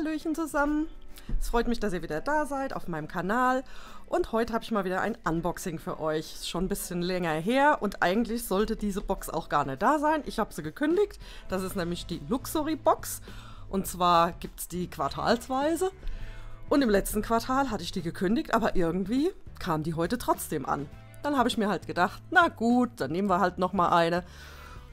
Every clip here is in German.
Hallöchen zusammen. Es freut mich, dass ihr wieder da seid auf meinem Kanal. Und heute habe ich mal wieder ein Unboxing für euch. Schon ein bisschen länger her und eigentlich sollte diese Box auch gar nicht da sein. Ich habe sie gekündigt. Das ist nämlich die Luxury Box. Und zwar gibt es die quartalsweise. Und im letzten Quartal hatte ich die gekündigt, aber irgendwie kam die heute trotzdem an. Dann habe ich mir halt gedacht, na gut, dann nehmen wir halt nochmal eine.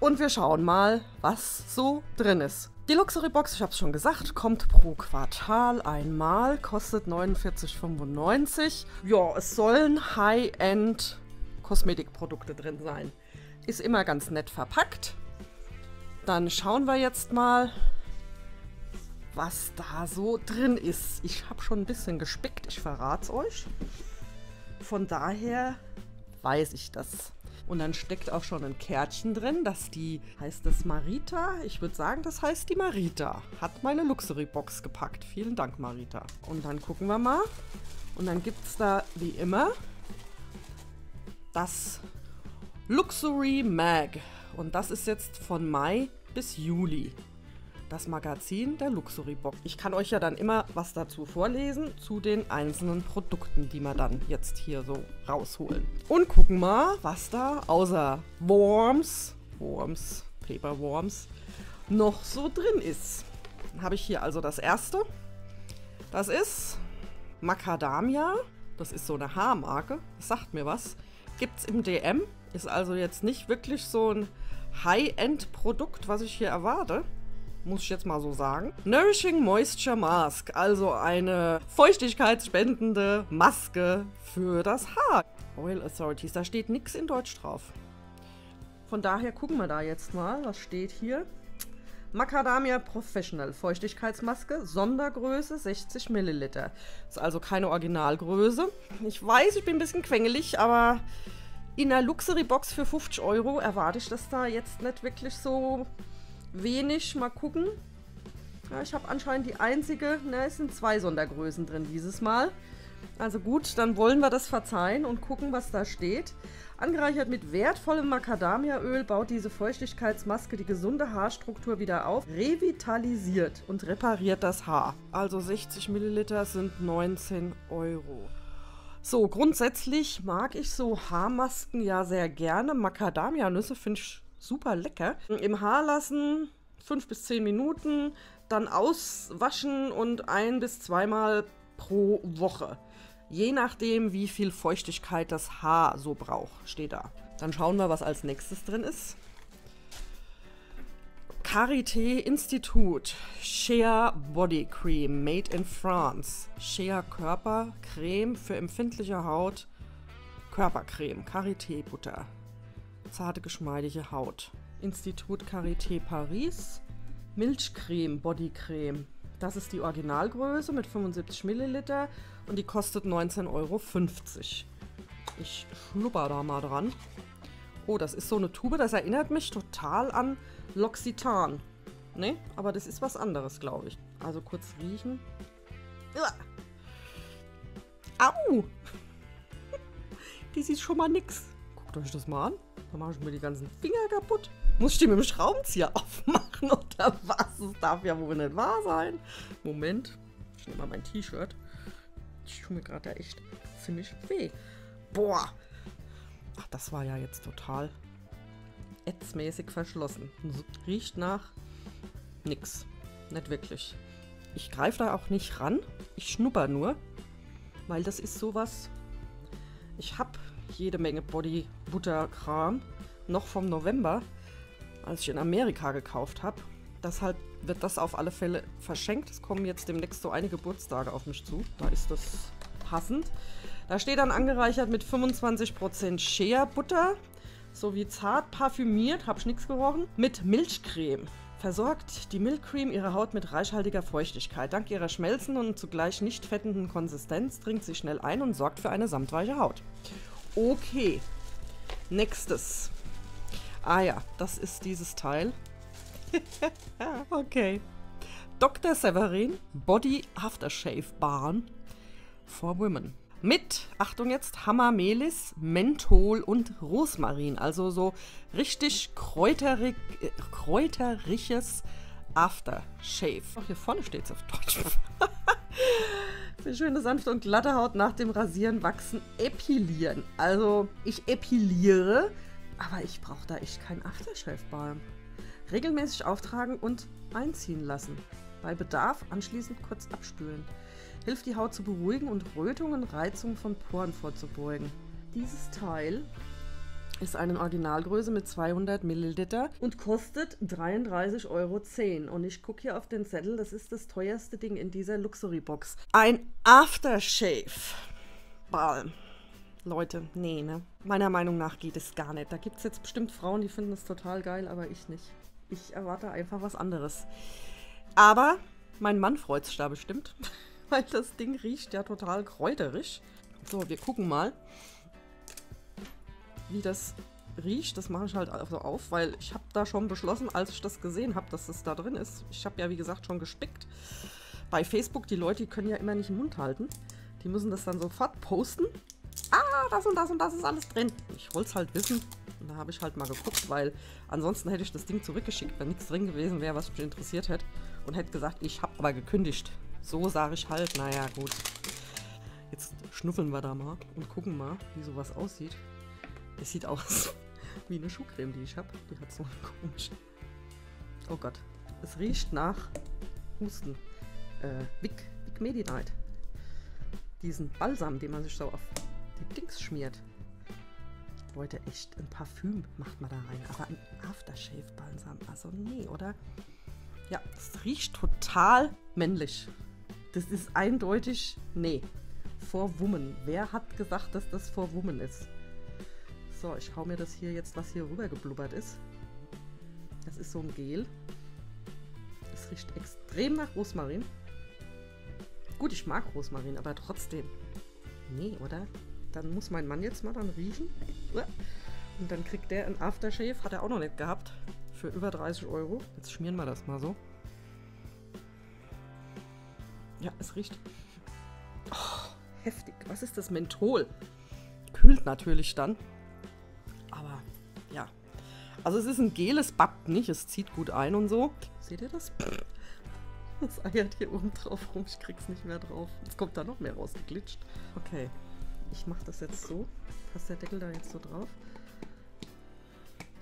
Und wir schauen mal, was so drin ist. Die Luxury Box, ich habe es schon gesagt, kommt pro Quartal einmal, kostet 49,95. Ja, es sollen High-End Kosmetikprodukte drin sein. Ist immer ganz nett verpackt. Dann schauen wir jetzt mal, was da so drin ist. Ich habe schon ein bisschen gespickt, ich verrate es euch. Von daher weiß ich das. Und dann steckt auch schon ein Kärtchen drin, das die, heißt das Marita? Ich würde sagen, das heißt die Marita. Hat meine Luxury-Box gepackt. Vielen Dank, Marita. Und dann gucken wir mal. Und dann gibt es da, wie immer, das Luxury Mag. Und das ist jetzt von Mai bis Juli das Magazin der Luxury Box. Ich kann euch ja dann immer was dazu vorlesen, zu den einzelnen Produkten, die wir dann jetzt hier so rausholen. Und gucken mal, was da außer Worms, Worms, Paper Worms, noch so drin ist. Dann habe ich hier also das erste. Das ist Macadamia. Das ist so eine Haarmarke. Das sagt mir was. Gibt es im DM. Ist also jetzt nicht wirklich so ein High-End-Produkt, was ich hier erwarte muss ich jetzt mal so sagen. Nourishing Moisture Mask, also eine feuchtigkeitsspendende Maske für das Haar. Oil Authorities, da steht nichts in Deutsch drauf. Von daher gucken wir da jetzt mal, was steht hier. Macadamia Professional Feuchtigkeitsmaske, Sondergröße 60 Milliliter. Ist also keine Originalgröße. Ich weiß, ich bin ein bisschen quengelig, aber in einer Luxury-Box für 50 Euro erwarte ich das da jetzt nicht wirklich so wenig. Mal gucken. Ja, ich habe anscheinend die einzige, ne, es sind zwei Sondergrößen drin dieses Mal. Also gut, dann wollen wir das verzeihen und gucken, was da steht. Angereichert mit wertvollem Macadamiaöl baut diese Feuchtigkeitsmaske die gesunde Haarstruktur wieder auf, revitalisiert und repariert das Haar. Also 60 Milliliter sind 19 Euro. So, grundsätzlich mag ich so Haarmasken ja sehr gerne. Macadamia-Nüsse finde ich super lecker. Im Haar lassen, fünf bis zehn Minuten, dann auswaschen und ein bis zweimal pro Woche. Je nachdem, wie viel Feuchtigkeit das Haar so braucht, steht da. Dann schauen wir, was als nächstes drin ist. Carité Institut Shea Body Cream Made in France. Shea Körpercreme für empfindliche Haut. Körpercreme. Carité Butter zarte, geschmeidige Haut. Institut Carité Paris. Milchcreme, Bodycreme. Das ist die Originalgröße mit 75 Milliliter und die kostet 19,50 Euro. Ich schnupper da mal dran. Oh, das ist so eine Tube, das erinnert mich total an L'Occitane. Ne, aber das ist was anderes, glaube ich. Also kurz riechen. Uah. Au! die sieht schon mal nix. Guckt euch das mal an. Dann mache ich mir die ganzen Finger kaputt. Muss ich die mit dem Schraubenzieher aufmachen oder was? Das darf ja wohl nicht wahr sein. Moment. Ich nehme mal mein T-Shirt. Ich tue mir gerade echt ziemlich weh. Boah. Ach, das war ja jetzt total ätzmäßig verschlossen. Riecht nach nix. Nicht wirklich. Ich greife da auch nicht ran. Ich schnupper nur. Weil das ist sowas. Ich habe jede Menge Body Butter Kram noch vom November, als ich in Amerika gekauft habe. Deshalb wird das auf alle Fälle verschenkt. Es kommen jetzt demnächst so einige Geburtstage auf mich zu. Da ist das passend. Da steht dann angereichert mit 25% Shea Butter sowie zart parfümiert, hab ich nichts gerochen, mit Milchcreme. Versorgt die Milchcreme ihre Haut mit reichhaltiger Feuchtigkeit. Dank ihrer schmelzenden und zugleich nicht fettenden Konsistenz dringt sie schnell ein und sorgt für eine samtweiche Haut. Okay. Nächstes. Ah ja, das ist dieses Teil. okay. Dr. Severin Body Aftershave Barn for Women. Mit, Achtung jetzt, Hamamelis, Menthol und Rosmarin. Also so richtig kräuterig, äh, kräuteriges Aftershave. Auch hier vorne steht es auf Deutsch. Schöne, sanfte und glatte Haut nach dem Rasieren, Wachsen, Epilieren. Also, ich epiliere, aber ich brauche da echt keinen Aftershave-Balm. Regelmäßig auftragen und einziehen lassen. Bei Bedarf anschließend kurz abspülen. Hilft die Haut zu beruhigen und Rötungen, Reizungen von Poren vorzubeugen. Dieses Teil ist eine Originalgröße mit 200 Milliliter und kostet 33,10 Euro. Und ich gucke hier auf den Zettel, das ist das teuerste Ding in dieser Luxury-Box. Ein Aftershave Balm. Leute, nee, ne? Meiner Meinung nach geht es gar nicht. Da gibt es jetzt bestimmt Frauen, die finden es total geil, aber ich nicht. Ich erwarte einfach was anderes. Aber mein Mann freut sich da bestimmt, weil das Ding riecht ja total kräuterisch. So, wir gucken mal wie das riecht. Das mache ich halt also auf, weil ich habe da schon beschlossen, als ich das gesehen habe, dass das da drin ist. Ich habe ja, wie gesagt, schon gespickt. Bei Facebook, die Leute, die können ja immer nicht im Mund halten. Die müssen das dann sofort posten. Ah, das und das und das ist alles drin. Ich wollte es halt wissen. Und da habe ich halt mal geguckt, weil ansonsten hätte ich das Ding zurückgeschickt, wenn nichts drin gewesen wäre, was mich interessiert hätte. Und hätte gesagt, ich habe aber gekündigt. So sage ich halt, naja, gut. Jetzt schnuffeln wir da mal und gucken mal, wie sowas aussieht. Es sieht aus wie eine Schuhcreme, die ich habe. Die hat so einen komischen. Oh Gott. Es riecht nach Husten. Äh, Big, Big Medi-Night. Diesen Balsam, den man sich so auf die Dings schmiert. Leute, echt, ein Parfüm macht man da rein. Aber ein Aftershave-Balsam, also nee, oder? Ja, es riecht total männlich. Das ist eindeutig, nee, For Woman. Wer hat gesagt, dass das For Woman ist? So, ich hau mir das hier jetzt, was hier rüber geblubbert ist. Das ist so ein Gel. Es riecht extrem nach Rosmarin. Gut, ich mag Rosmarin, aber trotzdem. Nee, oder? Dann muss mein Mann jetzt mal dann riechen. Und dann kriegt der ein Aftershave. Hat er auch noch nicht gehabt. Für über 30 Euro. Jetzt schmieren wir das mal so. Ja, es riecht oh, heftig. Was ist das? Menthol. Kühlt natürlich dann. Also es ist ein Gel, es bappt nicht, es zieht gut ein und so. Seht ihr das? Das eiert hier oben drauf rum, ich krieg's nicht mehr drauf. Jetzt kommt da noch mehr rausgeglitscht. Okay, ich mach das jetzt so. Passt der Deckel da jetzt so drauf?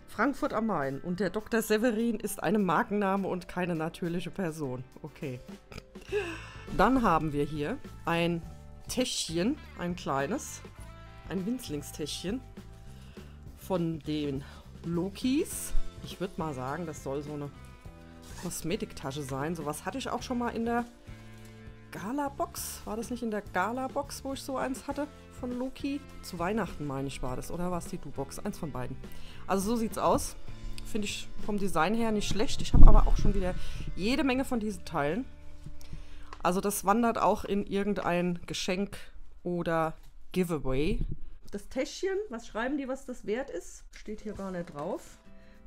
Frankfurt am Main und der Dr. Severin ist eine Markenname und keine natürliche Person. Okay. Dann haben wir hier ein Täschchen, ein kleines, ein Winzlingstäschchen von den Lokis. Ich würde mal sagen, das soll so eine Kosmetiktasche sein. Sowas hatte ich auch schon mal in der Gala-Box. War das nicht in der Gala-Box, wo ich so eins hatte von Loki? Zu Weihnachten, meine ich, war das. Oder war es die Du-Box? Eins von beiden. Also so sieht's aus. Finde ich vom Design her nicht schlecht. Ich habe aber auch schon wieder jede Menge von diesen Teilen. Also das wandert auch in irgendein Geschenk oder Giveaway. Das Täschchen, was schreiben die, was das wert ist? Steht hier gar nicht drauf.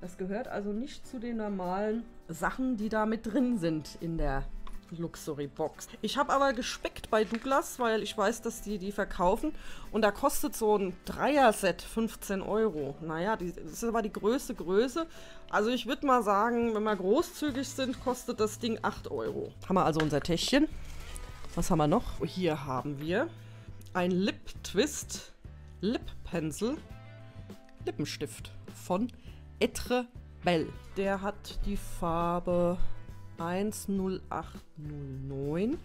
Das gehört also nicht zu den normalen Sachen, die da mit drin sind in der Luxury Box. Ich habe aber gespeckt bei Douglas, weil ich weiß, dass die die verkaufen. Und da kostet so ein Dreier-Set 15 Euro. Naja, die, das ist aber die größte Größe. Also ich würde mal sagen, wenn wir großzügig sind, kostet das Ding 8 Euro. Haben wir also unser Täschchen. Was haben wir noch? Hier haben wir ein Lip Twist Lip Pencil Lippenstift von Etre Bell. Der hat die Farbe 10809.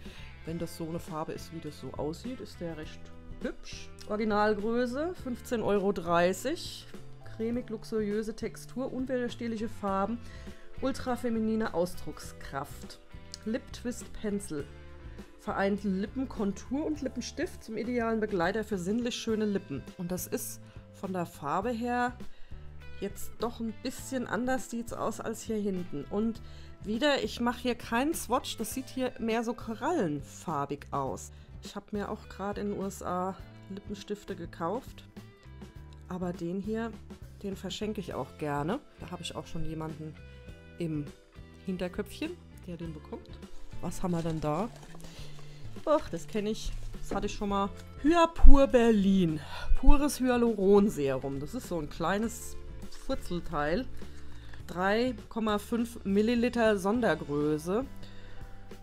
Wenn das so eine Farbe ist, wie das so aussieht, ist der recht hübsch. Originalgröße 15,30 Euro. Cremig, luxuriöse Textur, unwiderstehliche Farben, ultrafeminine Ausdruckskraft. Lip Twist Pencil vereint Lippenkontur und Lippenstift zum idealen Begleiter für sinnlich schöne Lippen. Und das ist von der Farbe her jetzt doch ein bisschen anders sieht es aus als hier hinten. Und wieder, ich mache hier keinen Swatch, das sieht hier mehr so korallenfarbig aus. Ich habe mir auch gerade in den USA Lippenstifte gekauft. Aber den hier, den verschenke ich auch gerne. Da habe ich auch schon jemanden im Hinterköpfchen, der den bekommt. Was haben wir denn da? Ach, das kenne ich. Das hatte ich schon mal. Hyapur Berlin. Pures Hyaluronserum. Das ist so ein kleines Furzelteil. 3,5 Milliliter Sondergröße.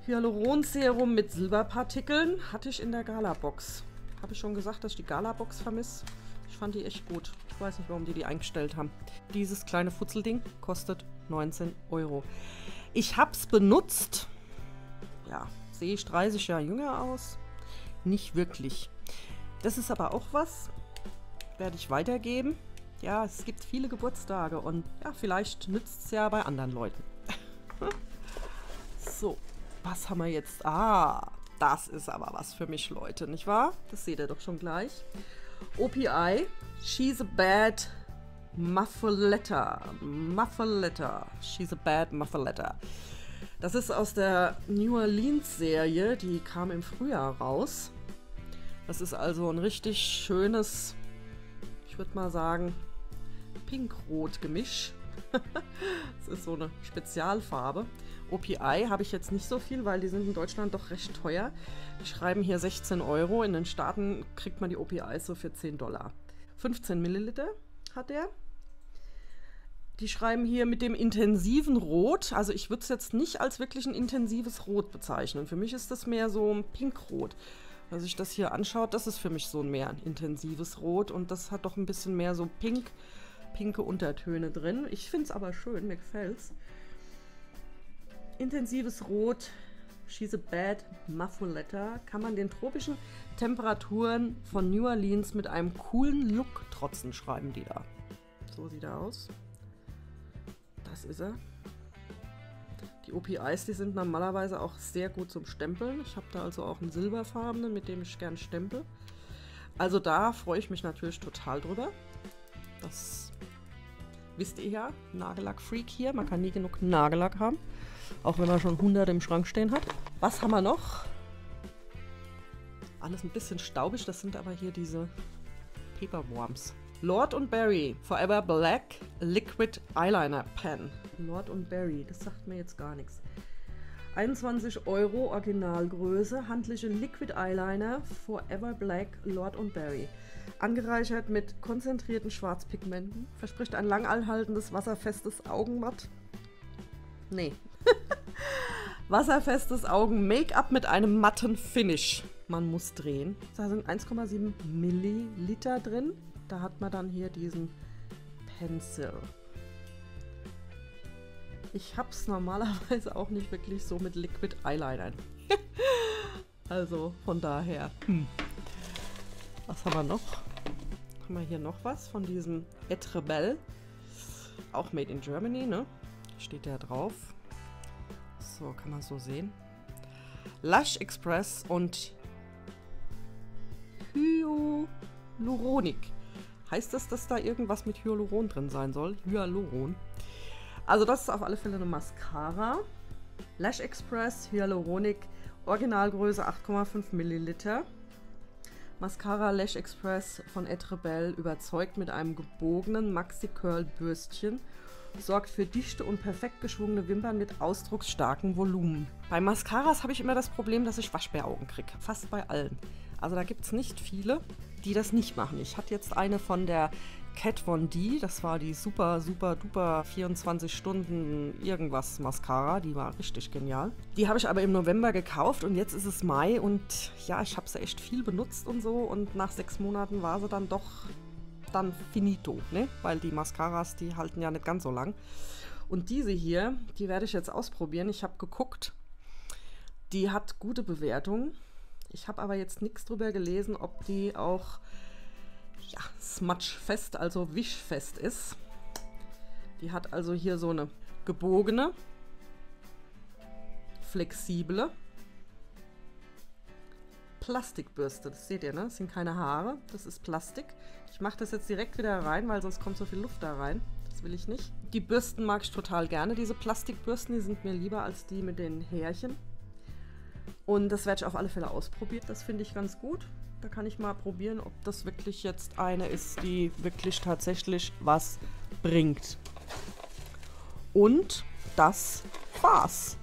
Hyaluronserum mit Silberpartikeln hatte ich in der Galabox. Habe ich schon gesagt, dass ich die Galabox vermisse? Ich fand die echt gut. Ich weiß nicht, warum die die eingestellt haben. Dieses kleine Futzelding kostet 19 Euro. Ich habe es benutzt. Ja, sehe ich 30 Jahre jünger aus? Nicht wirklich. Das ist aber auch was, werde ich weitergeben. Ja, es gibt viele Geburtstage und ja, vielleicht nützt es ja bei anderen Leuten. so, was haben wir jetzt? Ah, das ist aber was für mich, Leute, nicht wahr? Das seht ihr doch schon gleich. OPI, She's a Bad Muffaletta. Muffaletta. She's a Bad Muffaletta. Das ist aus der New Orleans Serie, die kam im Frühjahr raus. Das ist also ein richtig schönes, ich würde mal sagen, Pink-Rot-Gemisch. das ist so eine Spezialfarbe. OPI habe ich jetzt nicht so viel, weil die sind in Deutschland doch recht teuer. Die schreiben hier 16 Euro. In den Staaten kriegt man die OPI so für 10 Dollar. 15 Milliliter hat der. Die schreiben hier mit dem intensiven Rot. Also ich würde es jetzt nicht als wirklich ein intensives Rot bezeichnen. Für mich ist das mehr so ein Pinkrot. Wenn sich das hier anschaut, das ist für mich so ein mehr intensives Rot und das hat doch ein bisschen mehr so pink, pinke Untertöne drin. Ich finde es aber schön, mir gefällt es. Intensives Rot, She's a Bad Muffaletta, kann man den tropischen Temperaturen von New Orleans mit einem coolen Look trotzen, schreiben die da. So sieht er aus. Das ist er. Die OPIs, die sind normalerweise auch sehr gut zum Stempeln. Ich habe da also auch einen silberfarbenen, mit dem ich gern stempel. Also da freue ich mich natürlich total drüber. Das wisst ihr ja, Nagellack-Freak hier. Man kann nie genug Nagellack haben, auch wenn man schon 100 im Schrank stehen hat. Was haben wir noch? Alles ein bisschen staubig, das sind aber hier diese Paperworms. Lord und Berry Forever Black Liquid Eyeliner Pen. Lord und Berry, das sagt mir jetzt gar nichts. 21 Euro Originalgröße, handliche Liquid Eyeliner Forever Black Lord und Berry. Angereichert mit konzentrierten Schwarzpigmenten, verspricht ein langanhaltendes, wasserfestes Augenmatt. Nee. wasserfestes Augen-Make-up mit einem matten Finish. Man muss drehen. Da sind 1,7 Milliliter drin da hat man dann hier diesen Pencil. Ich habe es normalerweise auch nicht wirklich so mit Liquid Eyeliner. also von daher. Hm. Was haben wir noch? Haben wir hier noch was von diesem Etrebell? Auch made in Germany, ne? Steht ja drauf. So, kann man so sehen. Lush Express und Hyaluronic. Heißt das, dass da irgendwas mit Hyaluron drin sein soll? Hyaluron. Also das ist auf alle Fälle eine Mascara. Lash Express Hyaluronic Originalgröße 8,5 Milliliter. Mascara Lash Express von Etrebell überzeugt mit einem gebogenen Maxi Curl Bürstchen. Sorgt für dichte und perfekt geschwungene Wimpern mit ausdrucksstarkem Volumen. Bei Mascaras habe ich immer das Problem, dass ich Waschbäraugen kriege. Fast bei allen. Also da gibt es nicht viele die das nicht machen. Ich hatte jetzt eine von der Cat Von D, das war die super, super, duper 24 Stunden irgendwas Mascara, die war richtig genial. Die habe ich aber im November gekauft und jetzt ist es Mai und ja, ich habe sie echt viel benutzt und so und nach sechs Monaten war sie dann doch dann finito, ne? Weil die Mascaras, die halten ja nicht ganz so lang. Und diese hier, die werde ich jetzt ausprobieren. Ich habe geguckt, die hat gute Bewertungen. Ich habe aber jetzt nichts drüber gelesen, ob die auch ja, smudge-fest, also wischfest ist. Die hat also hier so eine gebogene, flexible Plastikbürste. Das seht ihr, ne? Das sind keine Haare, das ist Plastik. Ich mache das jetzt direkt wieder rein, weil sonst kommt so viel Luft da rein. Das will ich nicht. Die Bürsten mag ich total gerne, diese Plastikbürsten. Die sind mir lieber als die mit den Härchen. Und das werde ich auf alle Fälle ausprobieren. Das finde ich ganz gut. Da kann ich mal probieren, ob das wirklich jetzt eine ist, die wirklich tatsächlich was bringt. Und das war's.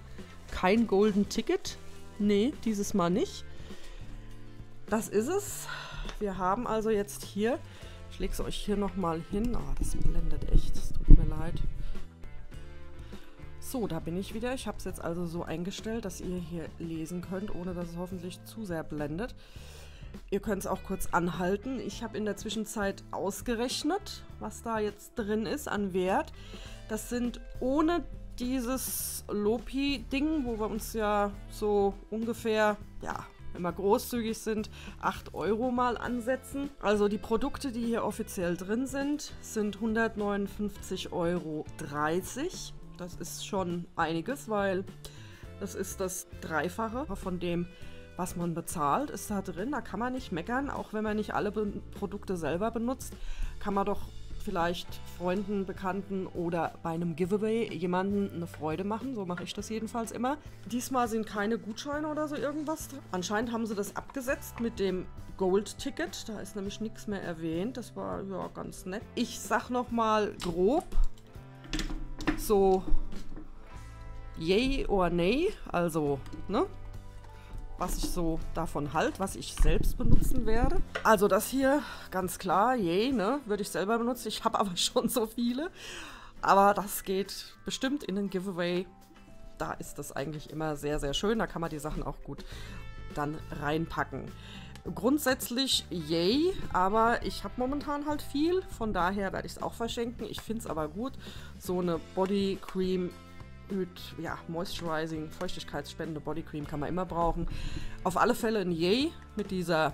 Kein Golden Ticket. Nee, dieses Mal nicht. Das ist es. Wir haben also jetzt hier, ich lege es euch hier nochmal hin. Oh, das blendet echt, es tut mir leid. So, da bin ich wieder. Ich habe es jetzt also so eingestellt, dass ihr hier lesen könnt, ohne dass es hoffentlich zu sehr blendet. Ihr könnt es auch kurz anhalten. Ich habe in der Zwischenzeit ausgerechnet, was da jetzt drin ist an Wert. Das sind ohne dieses Lopi-Ding, wo wir uns ja so ungefähr, ja, wenn wir großzügig sind, 8 Euro mal ansetzen. Also die Produkte, die hier offiziell drin sind, sind 159,30 Euro. Das ist schon einiges, weil das ist das Dreifache von dem, was man bezahlt, ist da drin. Da kann man nicht meckern, auch wenn man nicht alle Be Produkte selber benutzt, kann man doch vielleicht Freunden, Bekannten oder bei einem Giveaway jemanden eine Freude machen. So mache ich das jedenfalls immer. Diesmal sind keine Gutscheine oder so irgendwas. Anscheinend haben sie das abgesetzt mit dem Gold-Ticket. Da ist nämlich nichts mehr erwähnt. Das war ja ganz nett. Ich sag noch mal grob so yay oder nay. Also, ne? was ich so davon halte, was ich selbst benutzen werde. Also das hier, ganz klar, yay, ne, würde ich selber benutzen. Ich habe aber schon so viele. Aber das geht bestimmt in den Giveaway. Da ist das eigentlich immer sehr, sehr schön. Da kann man die Sachen auch gut dann reinpacken. Grundsätzlich yay, aber ich habe momentan halt viel. Von daher werde ich es auch verschenken. Ich finde es aber gut. So eine Body Cream mit ja, Moisturizing, feuchtigkeitsspendende Bodycream kann man immer brauchen. Auf alle Fälle ein Yay mit dieser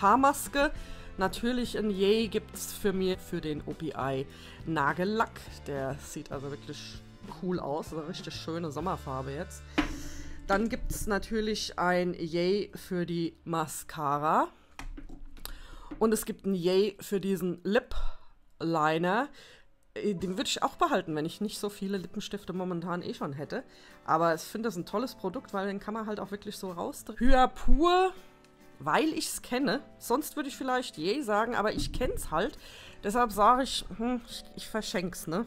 Haarmaske. Natürlich ein Yay gibt es für mich für den OPI Nagellack. Der sieht also wirklich cool aus. Eine richtig schöne Sommerfarbe jetzt. Dann gibt es natürlich ein Yay für die Mascara. Und es gibt ein Yay für diesen Lip Liner. Äh, den würde ich auch behalten, wenn ich nicht so viele Lippenstifte momentan eh schon hätte. Aber ich finde das ein tolles Produkt, weil den kann man halt auch wirklich so rausdrehen. Hyper pur, weil ich es kenne. Sonst würde ich vielleicht je sagen, aber ich kenne es halt. Deshalb sage ich, hm, ich, ich verschenk's, ne?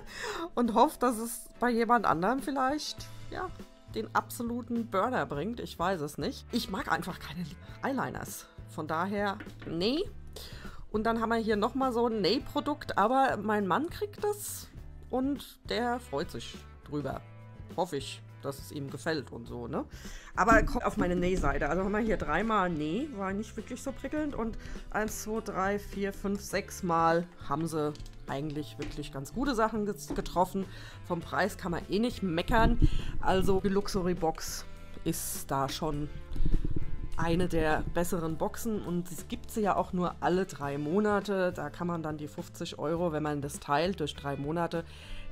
Und hoffe, dass es bei jemand anderem vielleicht, ja, den absoluten Burner bringt. Ich weiß es nicht. Ich mag einfach keine Eyeliners. Von daher, nee, und dann haben wir hier nochmal so ein Nay-Produkt, aber mein Mann kriegt das und der freut sich drüber. Hoffe ich, dass es ihm gefällt und so, ne? Aber kommt auf meine Nay-Seite. Also haben wir hier dreimal Nee, war nicht wirklich so prickelnd. Und eins, zwei, drei, vier, fünf, sechs Mal haben sie eigentlich wirklich ganz gute Sachen getroffen. Vom Preis kann man eh nicht meckern. Also die Luxury Box ist da schon eine der besseren Boxen und es gibt sie ja auch nur alle drei Monate. Da kann man dann die 50 Euro, wenn man das teilt durch drei Monate,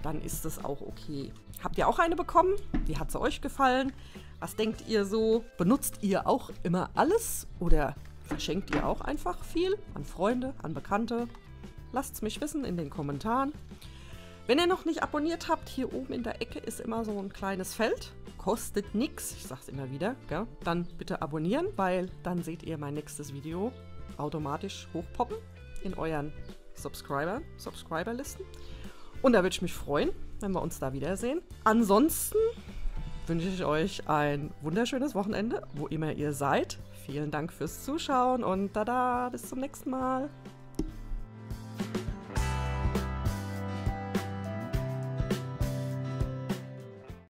dann ist das auch okay. Habt ihr auch eine bekommen? Wie hat sie euch gefallen? Was denkt ihr so? Benutzt ihr auch immer alles oder verschenkt ihr auch einfach viel an Freunde, an Bekannte? Lasst es mich wissen in den Kommentaren. Wenn ihr noch nicht abonniert habt, hier oben in der Ecke ist immer so ein kleines Feld. Kostet nichts, ich sag's immer wieder. Gell? Dann bitte abonnieren, weil dann seht ihr mein nächstes Video automatisch hochpoppen in euren Subscriber, Subscriberlisten. Und da würde ich mich freuen, wenn wir uns da wiedersehen. Ansonsten wünsche ich euch ein wunderschönes Wochenende, wo immer ihr seid. Vielen Dank fürs Zuschauen und tada, bis zum nächsten Mal.